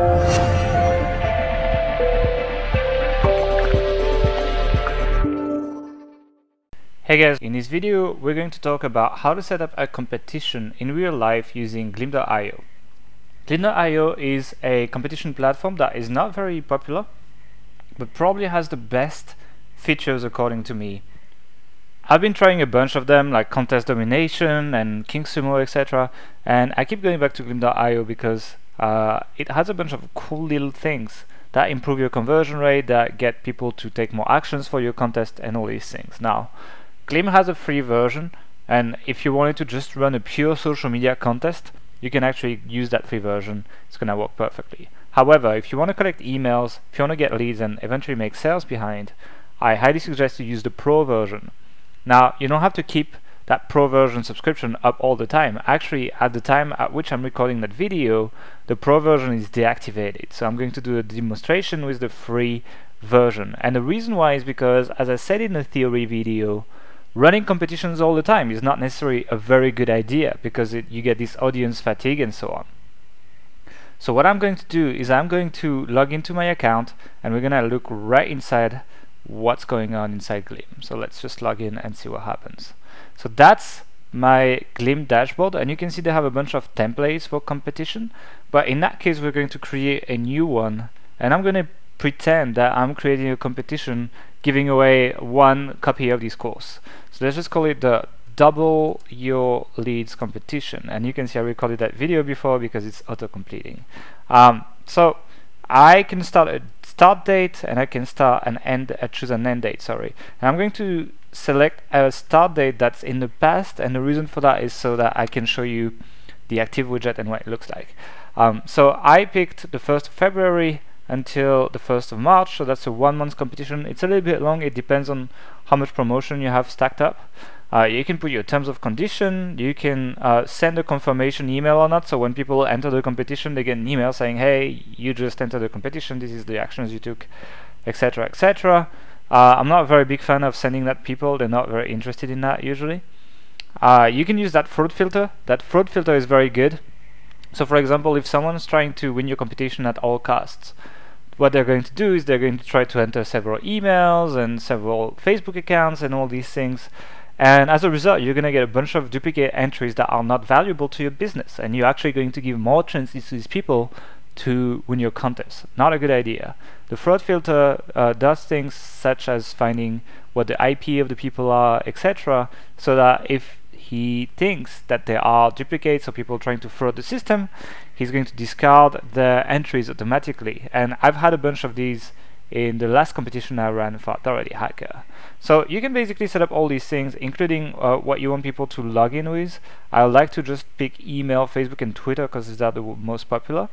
Hey guys, in this video we're going to talk about how to set up a competition in real life using Gleam.io. Gleam.io is a competition platform that is not very popular but probably has the best features according to me. I've been trying a bunch of them like Contest Domination and KingSumo etc and I keep going back to Gleam.io because uh, it has a bunch of cool little things that improve your conversion rate, that get people to take more actions for your contest and all these things. Now Gleam has a free version and if you wanted to just run a pure social media contest you can actually use that free version. It's gonna work perfectly. However if you want to collect emails if you want to get leads and eventually make sales behind I highly suggest you use the pro version. Now you don't have to keep that pro version subscription up all the time actually at the time at which I'm recording that video the pro version is deactivated so I'm going to do a demonstration with the free version and the reason why is because as I said in the theory video running competitions all the time is not necessarily a very good idea because it, you get this audience fatigue and so on. So what I'm going to do is I'm going to log into my account and we're going to look right inside what's going on inside Gleam. So let's just log in and see what happens. So that's my Gleam dashboard and you can see they have a bunch of templates for competition but in that case we're going to create a new one and I'm going to pretend that I'm creating a competition giving away one copy of this course. So let's just call it the double your leads competition and you can see I recorded that video before because it's auto completing. Um, so I can start a start date and I can start an end uh, choose an end date sorry and I'm going to select a start date that's in the past and the reason for that is so that I can show you the active widget and what it looks like. Um, so I picked the 1st of February until the 1st of March so that's a one month competition. It's a little bit long it depends on how much promotion you have stacked up. Uh, you can put your terms of condition you can uh, send a confirmation email or not so when people enter the competition they get an email saying hey you just entered the competition this is the actions you took etc etc uh, I'm not a very big fan of sending that people they're not very interested in that usually uh, you can use that fraud filter that fraud filter is very good so for example if someone's trying to win your competition at all costs what they're going to do is they're going to try to enter several emails and several Facebook accounts and all these things. And as a result, you're going to get a bunch of duplicate entries that are not valuable to your business. And you're actually going to give more chances to these people to win your contest. Not a good idea. The fraud filter uh, does things such as finding what the IP of the people are, etc. So that if he thinks that there are duplicates or people trying to fraud the system, he's going to discard the entries automatically. And I've had a bunch of these in the last competition I ran for Authority Hacker. So you can basically set up all these things, including uh, what you want people to log in with. I like to just pick email, Facebook, and Twitter because these are the most popular.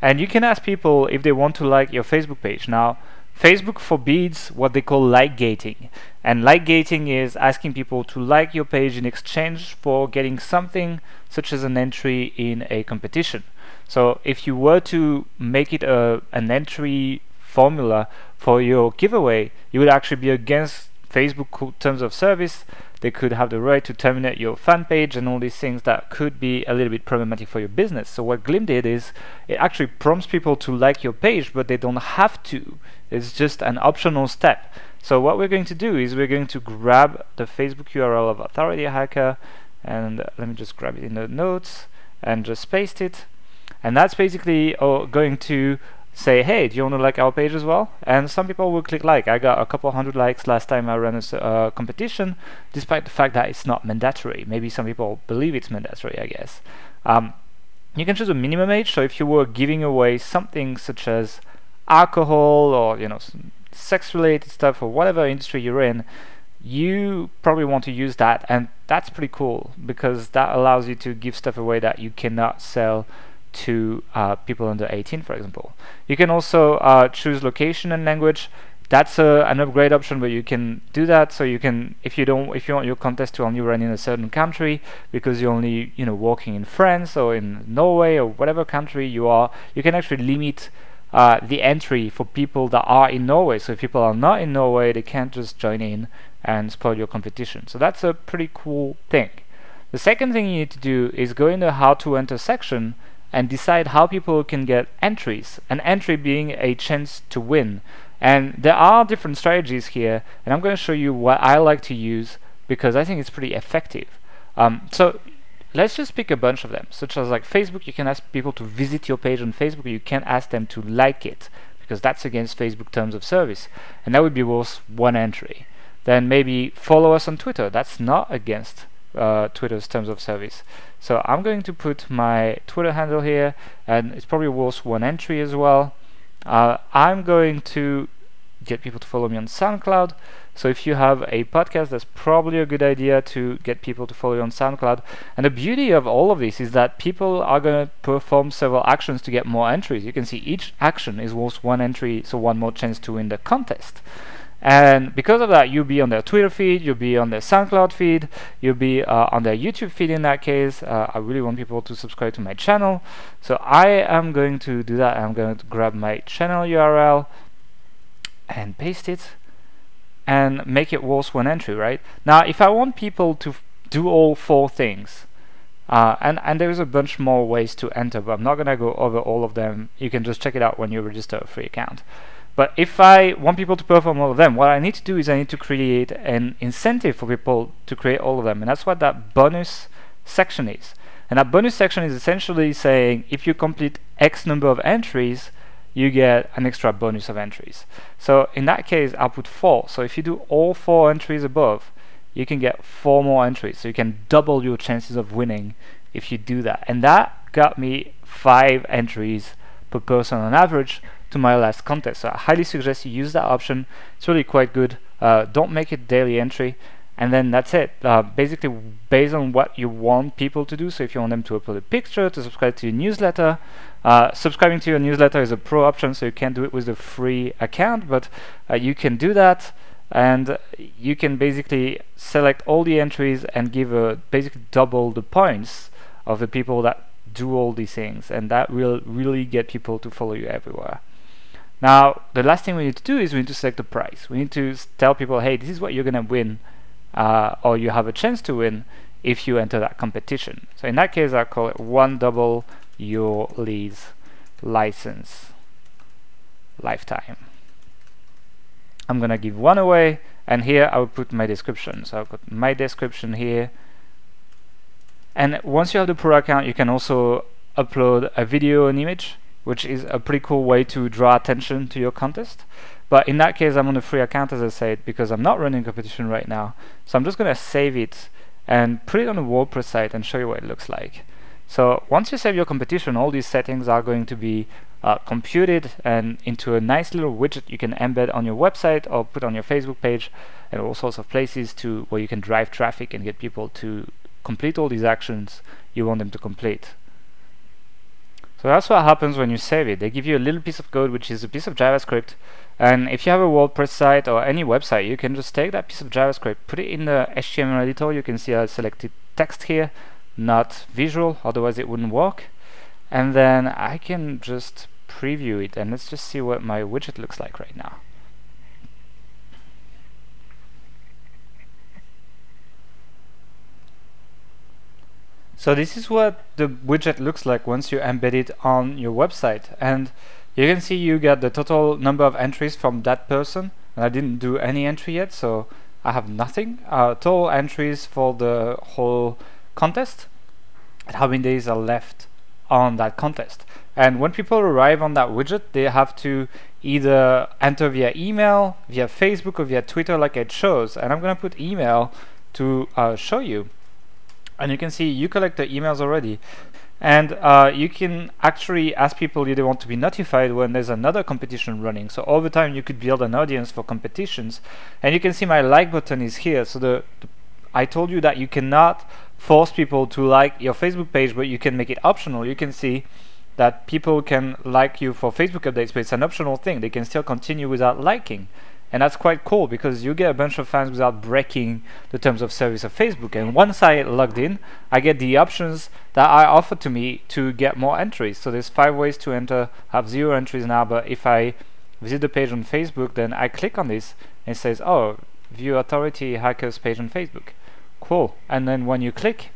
And you can ask people if they want to like your Facebook page. Now, Facebook forbids what they call like gating. And like gating is asking people to like your page in exchange for getting something such as an entry in a competition. So if you were to make it a, an entry formula for your giveaway, you would actually be against Facebook terms of service. They could have the right to terminate your fan page and all these things that could be a little bit problematic for your business. So what Gleam did is it actually prompts people to like your page, but they don't have to. It's just an optional step. So what we're going to do is we're going to grab the Facebook URL of Authority Hacker and let me just grab it in the notes and just paste it. And that's basically uh, going to say, hey, do you want to like our page as well? And some people will click like. I got a couple hundred likes last time I ran a uh, competition, despite the fact that it's not mandatory. Maybe some people believe it's mandatory, I guess. Um, you can choose a minimum age, so if you were giving away something such as alcohol or you know sex related stuff or whatever industry you're in you probably want to use that and that's pretty cool because that allows you to give stuff away that you cannot sell to uh, people under 18 for example you can also uh, choose location and language that's a, an upgrade option but you can do that so you can if you don't if you want your contest to only run in a certain country because you're only you know working in France or in Norway or whatever country you are you can actually limit uh, the entry for people that are in Norway. So if people are not in Norway, they can't just join in and spoil your competition. So that's a pretty cool thing. The second thing you need to do is go in the how to enter section and decide how people can get entries, an entry being a chance to win. And there are different strategies here, and I'm going to show you what I like to use because I think it's pretty effective. Um, so let's just pick a bunch of them, such as like Facebook, you can ask people to visit your page on Facebook, you can't ask them to like it, because that's against Facebook terms of service, and that would be worth one entry. Then maybe follow us on Twitter, that's not against uh, Twitter's terms of service. So I'm going to put my Twitter handle here, and it's probably worth one entry as well. Uh, I'm going to get people to follow me on SoundCloud. So if you have a podcast, that's probably a good idea to get people to follow you on SoundCloud. And the beauty of all of this is that people are going to perform several actions to get more entries. You can see each action is worth one entry, so one more chance to win the contest. And because of that, you'll be on their Twitter feed, you'll be on their SoundCloud feed, you'll be uh, on their YouTube feed in that case. Uh, I really want people to subscribe to my channel. So I am going to do that. I'm going to grab my channel URL and paste it and make it worth one entry, right? Now, if I want people to do all four things, uh, and, and there's a bunch more ways to enter, but I'm not going to go over all of them. You can just check it out when you register a free account. But if I want people to perform all of them, what I need to do is I need to create an incentive for people to create all of them. And that's what that bonus section is. And that bonus section is essentially saying if you complete X number of entries, you get an extra bonus of entries. So in that case, I'll put four. So if you do all four entries above, you can get four more entries. So you can double your chances of winning if you do that. And that got me five entries per person on average to my last contest. So I highly suggest you use that option. It's really quite good. Uh, don't make it daily entry and then that's it uh, basically based on what you want people to do so if you want them to upload a picture to subscribe to your newsletter uh, subscribing to your newsletter is a pro option so you can't do it with a free account but uh, you can do that and you can basically select all the entries and give a basically double the points of the people that do all these things and that will really get people to follow you everywhere now the last thing we need to do is we need to select the price we need to tell people hey this is what you're gonna win uh, or you have a chance to win if you enter that competition. So in that case, I'll call it one double your leads license lifetime. I'm gonna give one away, and here I will put my description. So I'll put my description here. And once you have the pro account, you can also upload a video and image, which is a pretty cool way to draw attention to your contest. But in that case, I'm on a free account, as I said, because I'm not running a competition right now. So I'm just going to save it and put it on a WordPress site and show you what it looks like. So once you save your competition, all these settings are going to be uh, computed and into a nice little widget you can embed on your website or put on your Facebook page and all sorts of places to where you can drive traffic and get people to complete all these actions you want them to complete. So that's what happens when you save it. They give you a little piece of code which is a piece of JavaScript and if you have a WordPress site or any website you can just take that piece of JavaScript, put it in the HTML editor, you can see I selected text here, not visual, otherwise it wouldn't work. And then I can just preview it and let's just see what my widget looks like right now. So this is what the widget looks like once you embed it on your website. And you can see you get the total number of entries from that person. And I didn't do any entry yet, so I have nothing. Uh, total entries for the whole contest and how many days are left on that contest. And when people arrive on that widget, they have to either enter via email, via Facebook, or via Twitter like it shows. And I'm going to put email to uh, show you and you can see you collect the emails already. And uh, you can actually ask people if they want to be notified when there's another competition running. So over time you could build an audience for competitions. And you can see my like button is here. So the, the I told you that you cannot force people to like your Facebook page but you can make it optional. You can see that people can like you for Facebook updates but it's an optional thing. They can still continue without liking and that's quite cool because you get a bunch of fans without breaking the terms of service of Facebook. And once I logged in, I get the options that are offered to me to get more entries. So there's five ways to enter. I have zero entries now, but if I visit the page on Facebook, then I click on this and it says, oh, view authority hackers page on Facebook. Cool. And then when you click,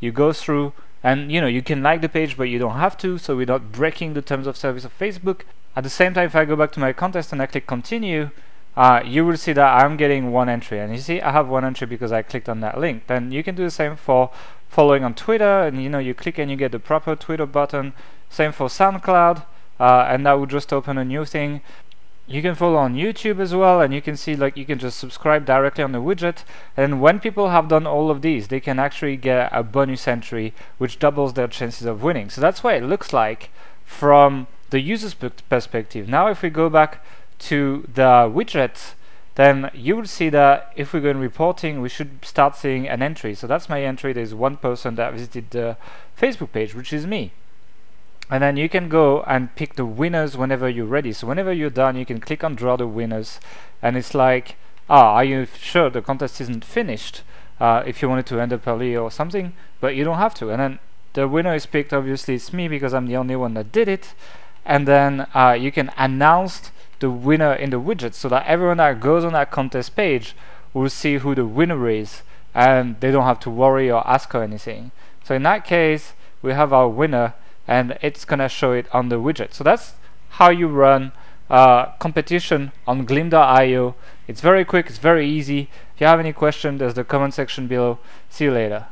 you go through and you know you can like the page but you don't have to so we're not breaking the terms of service of Facebook at the same time if I go back to my contest and I click continue uh, you will see that I'm getting one entry. And you see I have one entry because I clicked on that link. Then you can do the same for following on Twitter. And you know you click and you get the proper Twitter button. Same for SoundCloud. Uh, and that will just open a new thing. You can follow on YouTube as well. And you can see like you can just subscribe directly on the widget. And when people have done all of these they can actually get a bonus entry which doubles their chances of winning. So that's what it looks like from the user's perspective. Now if we go back to the widget then you will see that if we go in reporting we should start seeing an entry. So that's my entry. There's one person that visited the Facebook page which is me. And then you can go and pick the winners whenever you're ready. So whenever you're done you can click on draw the winners. And it's like ah are you sure the contest isn't finished uh, if you wanted to end up early or something? But you don't have to. And then the winner is picked. Obviously it's me because I'm the only one that did it. And then uh, you can announce the winner in the widget so that everyone that goes on that contest page will see who the winner is and they don't have to worry or ask or anything. So in that case we have our winner and it's gonna show it on the widget. So that's how you run uh, competition on gleam.io. it's very quick it's very easy. If you have any question there's the comment section below. See you later